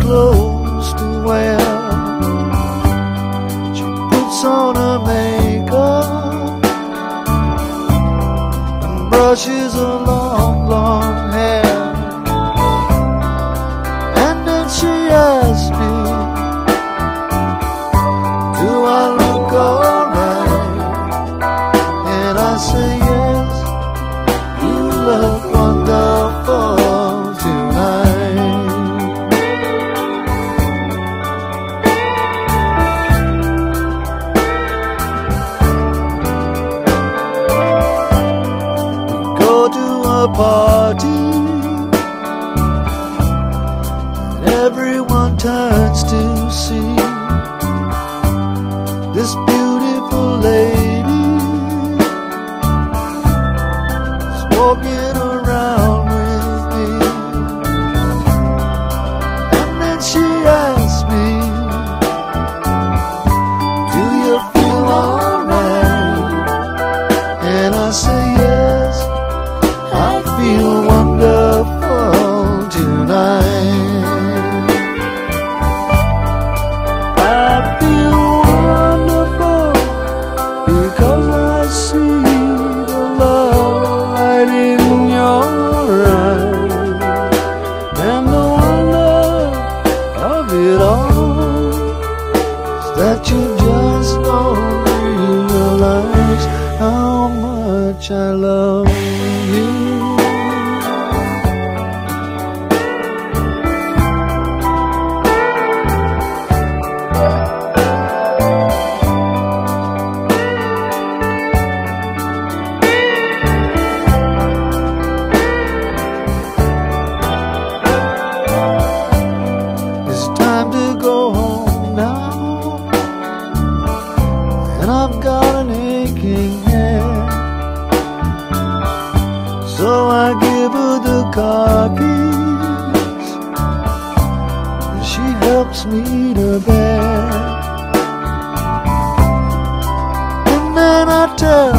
clothes to wear. She puts on her makeup and brushes her long, long this much I love you. It's time to go home now. And I've got an aching deliver the copies. She helps me to bed. And then I tell